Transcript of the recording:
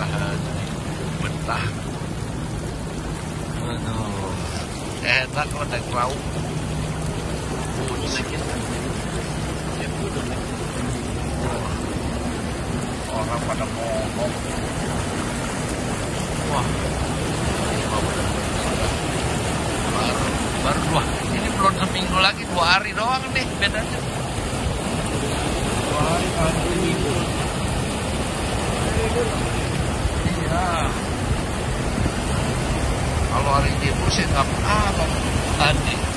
dah aduh. Enak kalau naik perahu. Sedikit orang pada ngomong. Wah. Baru baru dua. Ini belum seminggu lagi dua hari doang nih bedanya. Dua hari hari minggu kalau hari libur sih nggak apa-apa tadi